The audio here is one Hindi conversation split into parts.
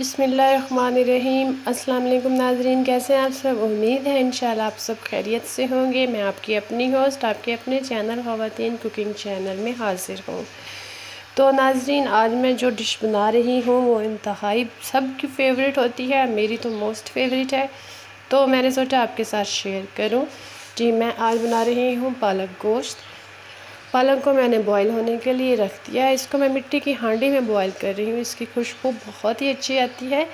बिसमीम वालेकुम नाजरीन, कैसे हैं आप सब? उम्मीद है इंशाल्लाह आप सब खैरियत से होंगे। मैं आपकी अपनी होस्ट, आपके अपने चैनल ख़वातीन कुकिंग चैनल में हाजिर हूँ। तो नाजरीन, आज मैं जो डिश बना रही हूँ, वो इंतहाई सब की फेवरेट होती है, मेरी तो मोस्ट फेवरेट है। तो मैंने सोचा आपके साथ शेयर करूँ। जी, मैं आज बना रही हूँ पालक गोश्त। पालक को मैंने बॉईल होने के लिए रख दिया है। इसको मैं मिट्टी की हांडी में बॉईल कर रही हूँ। इसकी खुशबू बहुत ही अच्छी आती है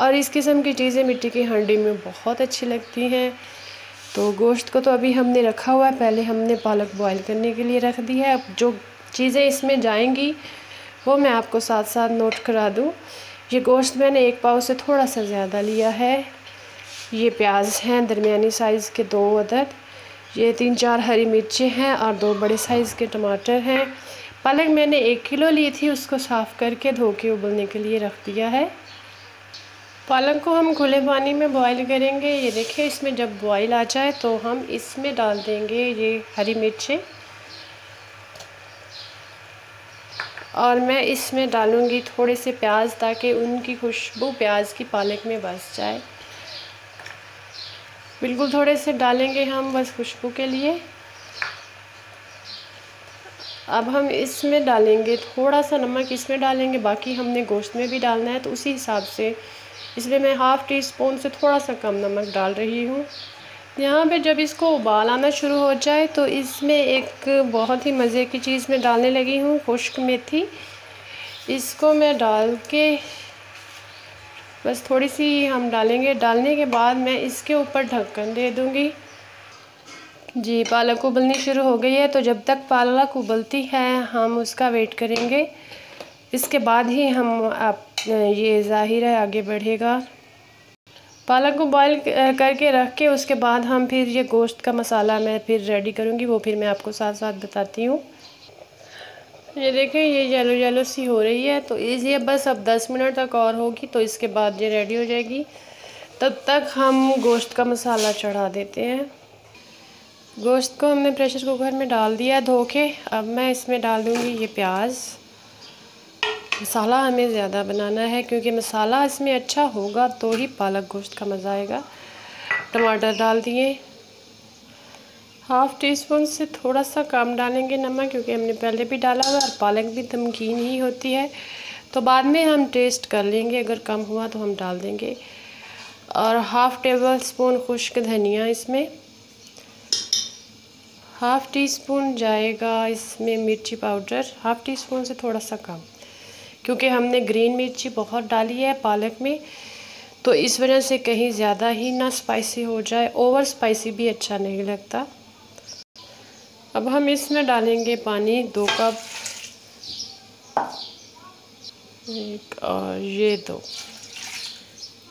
और इस किस्म की चीज़ें मिट्टी की हांडी में बहुत अच्छी लगती हैं। तो गोश्त को तो अभी हमने रखा हुआ है। पहले हमने पालक बॉईल करने के लिए रख दी है। अब जो चीज़ें इसमें जाएँगी, वो मैं आपको साथ साथ नोट करा दूँ। ये गोश्त मैंने एक पाव से थोड़ा सा ज़्यादा लिया है। ये प्याज हैं दरमिया साइज़ के दो अदद। ये तीन चार हरी मिर्चें हैं और दो बड़े साइज़ के टमाटर हैं। पालक मैंने एक किलो ली थी, उसको साफ़ करके धो के उबलने के लिए रख दिया है। पालक को हम खुले पानी में बॉईल करेंगे। ये देखिए, इसमें जब बॉईल आ जाए तो हम इसमें डाल देंगे ये हरी मिर्चें। और मैं इसमें डालूँगी थोड़े से प्याज ताकि उनकी खुशबू प्याज की पालक में बस जाए। बिल्कुल थोड़े से डालेंगे हम बस खुशबू के लिए। अब हम इसमें डालेंगे, थोड़ा सा नमक इसमें डालेंगे, बाकी हमने गोश्त में भी डालना है तो उसी हिसाब से इसलिए मैं हाफ़ टी स्पून से थोड़ा सा कम नमक डाल रही हूँ। यहाँ पे जब इसको उबाल आना शुरू हो जाए तो इसमें एक बहुत ही मज़े की चीज़ मैं डालने लगी हूँ, खुश्क मेथी। इसको मैं डाल के बस थोड़ी सी हम डालेंगे। डालने के बाद मैं इसके ऊपर ढक्कन दे दूँगी। जी, पालक उबलनी शुरू हो गई है तो जब तक पालक उबलती है, हम उसका वेट करेंगे। इसके बाद ही हम आप, ये ज़ाहिर है, आगे बढ़ेगा। पालक को बॉईल करके रख के उसके बाद हम फिर ये गोश्त का मसाला मैं फिर रेडी करूँगी, वो फिर मैं आपको साथ साथ बताती हूँ। ये देखें, ये येलो येलो सी हो रही है तो ये बस अब 10 मिनट तक और होगी तो इसके बाद ये रेडी हो जाएगी। तब तक हम गोश्त का मसाला चढ़ा देते हैं। गोश्त को हमने प्रेशर कुकर में डाल दिया धो के अब मैं इसमें डाल दूँगी ये प्याज। मसाला हमें ज़्यादा बनाना है, क्योंकि मसाला इसमें अच्छा होगा तो ही पालक गोश्त का मज़ा आएगा। टमाटर डाल दिए। हाफ़ टी स्पून से थोड़ा सा कम डालेंगे नमक, क्योंकि हमने पहले भी डाला हुआ और पालक भी नमकीन ही होती है। तो बाद में हम टेस्ट कर लेंगे, अगर कम हुआ तो हम डाल देंगे। और हाफ़ टेबल स्पून खुश्क धनिया इसमें। हाफ़ टी स्पून जाएगा इसमें मिर्ची पाउडर, हाफ़ टी स्पून से थोड़ा सा कम, क्योंकि हमने ग्रीन मिर्ची बहुत डाली है पालक में। तो इस वजह से कहीं ज़्यादा ही ना स्पाइसी हो जाए ओवर स्पाइसी भी अच्छा नहीं लगता। अब हम इसमें डालेंगे पानी, दो कप। एक और ये दो।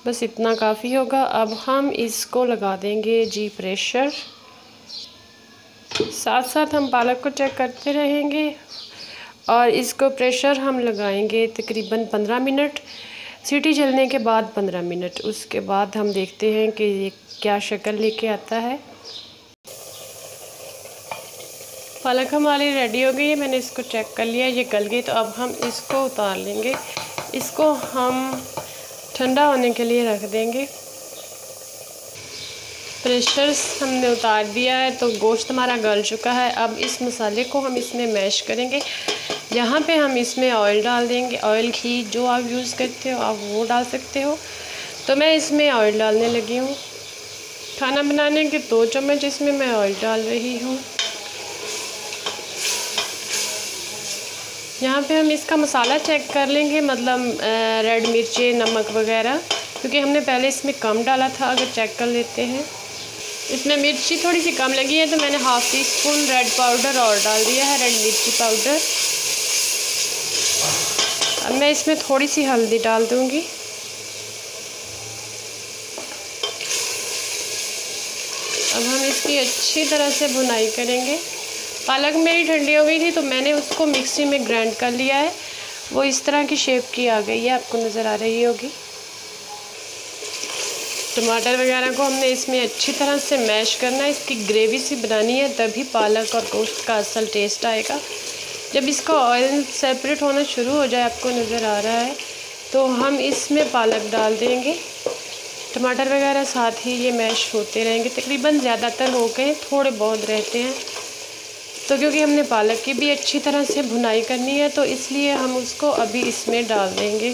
बस इतना काफ़ी होगा। अब हम इसको लगा देंगे जी प्रेशर। साथ साथ हम पालक को चेक करते रहेंगे और इसको प्रेशर हम लगाएँगे तकरीबन पंद्रह मिनट। सीटी चलने के बाद पंद्रह मिनट। उसके बाद हम देखते हैं कि ये क्या शक्ल लेके आता है। पालक हमारी रेडी हो गई है। मैंने इसको चेक कर लिया, ये गल गई तो अब हम इसको उतार लेंगे। इसको हम ठंडा होने के लिए रख देंगे। प्रेशर हमने उतार दिया है तो गोश्त हमारा गल चुका है। अब इस मसाले को हम इसमें मैश करेंगे। यहाँ पे हम इसमें ऑयल डाल देंगे। ऑयल घी जो आप यूज़ करते हो, आप वो डाल सकते हो। तो मैं इसमें ऑयल डालने लगी हूँ। खाना बनाने के दो चम्मच इसमें मैं ऑयल डाल रही हूँ। यहाँ पे हम इसका मसाला चेक कर लेंगे मतलब रेड मिर्ची, नमक वगैरह, क्योंकि हमने पहले इसमें कम डाला था, अगर चेक कर लेते हैं। इसमें मिर्ची थोड़ी सी कम लगी है तो मैंने half teaspoon red powder और डाल दिया है रेड मिर्ची पाउडर अब मैं इसमें थोड़ी सी हल्दी डाल दूँगी। अब हम इसकी अच्छी तरह से बुनाई करेंगे। पालक मेरी ठंडी हो गई थी तो मैंने उसको मिक्सी में ग्राइंड कर लिया है। वो इस तरह की शेप की आ गई है, आपको नज़र आ रही होगी। टमाटर वगैरह को हमने इसमें अच्छी तरह से मैश करना है। इसकी ग्रेवी सी बनानी है, तभी पालक और गोश्त का असल टेस्ट आएगा। जब इसका ऑयल सेपरेट होना शुरू हो जाए, आपको नज़र आ रहा है तो हम इसमें पालक डाल देंगे। टमाटर वगैरह साथ ही ये मैश होते रहेंगे। तकरीबन ज़्यादातर हो गए, थोड़े बहुत रहते हैं। तो क्योंकि हमने पालक की भी अच्छी तरह से भुनाई करनी है तो इसलिए हम उसको अभी इसमें डाल देंगे।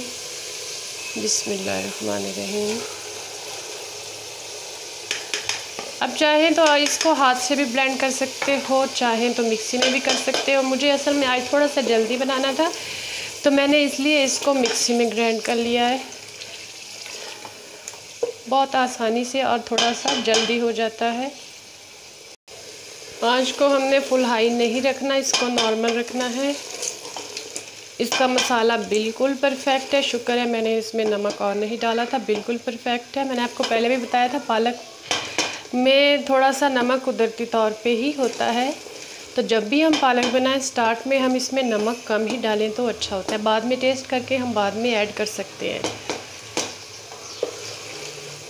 बिस्मिल्लाहिर्रहमानिर्रहीम। अब चाहें तो इसको हाथ से भी ब्लेंड कर सकते हो, चाहें तो मिक्सी में भी कर सकते हो। मुझे असल में आज थोड़ा सा जल्दी बनाना था तो मैंने इसलिए इसको मिक्सी में ग्राइंड कर लिया है। बहुत आसानी से और थोड़ा सा जल्दी हो जाता है। आँच को हमने फुल हाई नहीं रखना, इसको नॉर्मल रखना है। इसका मसाला बिल्कुल परफेक्ट है। शुक्र है मैंने इसमें नमक और नहीं डाला था। बिल्कुल परफेक्ट है। मैंने आपको पहले भी बताया था, पालक में थोड़ा सा नमक कुदरती तौर पे ही होता है। तो जब भी हम पालक बनाएँ स्टार्ट में हम इसमें नमक कम ही डालें तो अच्छा होता है। बाद में टेस्ट करके हम बाद में ऐड कर सकते हैं।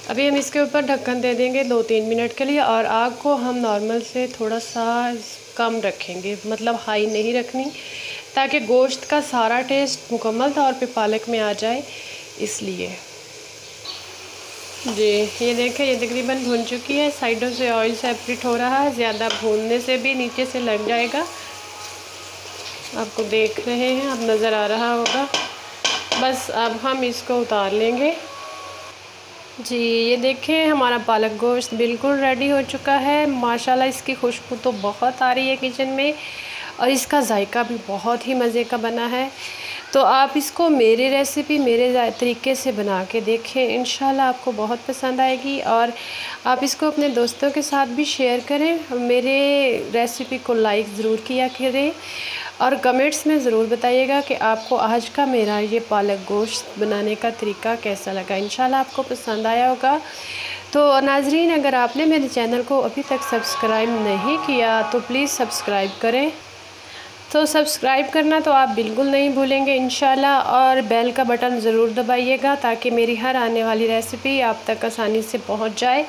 अभी हम इसके ऊपर ढक्कन दे देंगे दो तीन मिनट के लिए और आग को हम नॉर्मल से थोड़ा सा कम रखेंगे मतलब हाई नहीं रखनी, ताकि गोश्त का सारा टेस्ट मुकम्मल तौर पे पालक में आ जाए, इसलिए। जी, ये देखें, ये तकरीबन भून चुकी है। साइडों से ऑयल सेपरेट हो रहा है, ज़्यादा भूनने से भी नीचे से लग जाएगा। आपको देख रहे हैं, अब नज़र आ रहा होगा। बस अब हम इसको उतार लेंगे। जी, ये देखें, हमारा पालक गोश्त बिल्कुल रेडी हो चुका है। माशाल्लाह, इसकी खुशबू तो बहुत आ रही है किचन में। और इसका जायका भी बहुत ही मज़े का बना है। तो आप इसको मेरी रेसिपी मेरे तरीके से बना के देखें। इन आपको बहुत पसंद आएगी और आप इसको अपने दोस्तों के साथ भी शेयर करें। मेरे रेसिपी को लाइक ज़रूर किया करें और कमेंट्स में ज़रूर बताइएगा कि आपको आज का मेरा ये पालक गोश्त बनाने का तरीका कैसा लगा। इन आपको पसंद आया होगा। तो नाजरीन, अगर आपने मेरे चैनल को अभी तक सब्सक्राइब नहीं किया तो प्लीज़ सब्सक्राइब करें। तो सब्सक्राइब करना तो आप बिल्कुल नहीं भूलेंगे इन और बेल का बटन ज़रूर दबाइएगा ताकि मेरी हर आने वाली रेसिपी आप तक आसानी से पहुँच जाए।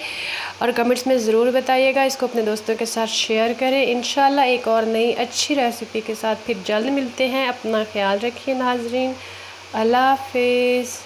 और कमेंट्स में ज़रूर बताइएगा, इसको अपने दोस्तों के साथ शेयर करें। इन एक और नई अच्छी रेसिपी के साथ फिर जल्द मिलते हैं। अपना ख्याल रखिए नाजरीन। अल्लाह हाफिज़।